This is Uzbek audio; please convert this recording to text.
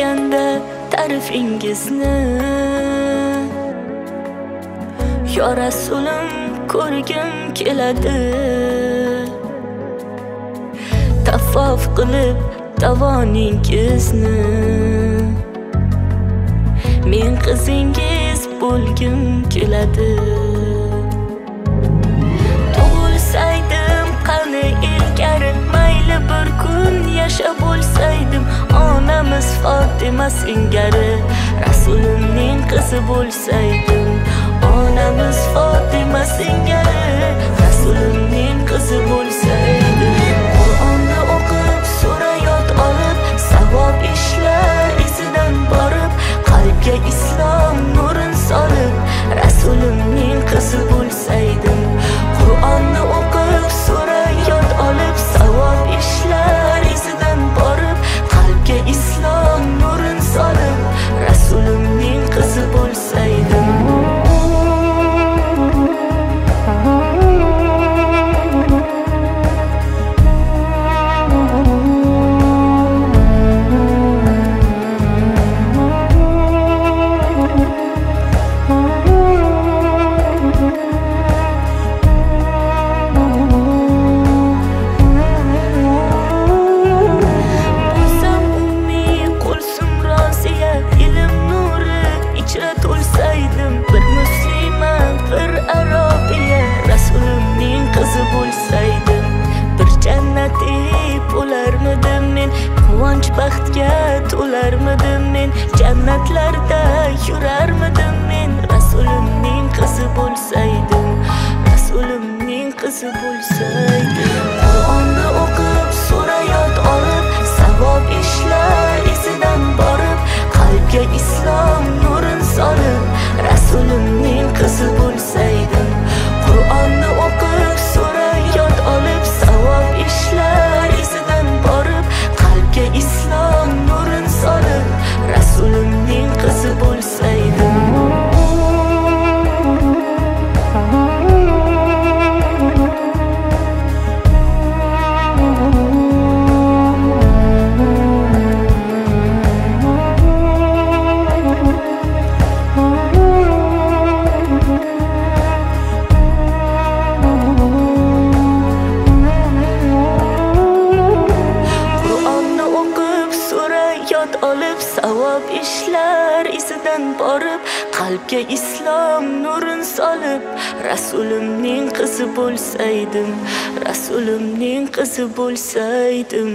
aytganda tarifingizni yo rasulim ko'rgim keladi. Tafof qilib davoningizni men qizingiz bo'lgim keladi. Tug'ilsaydim qani ilgari mayli bir kun yasha bo'lsaydim. emas ingari rasulimning qizi bo'lsaydim. quvonch baxtga to'larmidim men? Jannatlarda yurarmidim men? olib savob ishlar isidan borib qalbga islom nurin solib rasulimning qizi bo'lsaydim rasulimning qizi bo'lsaydim.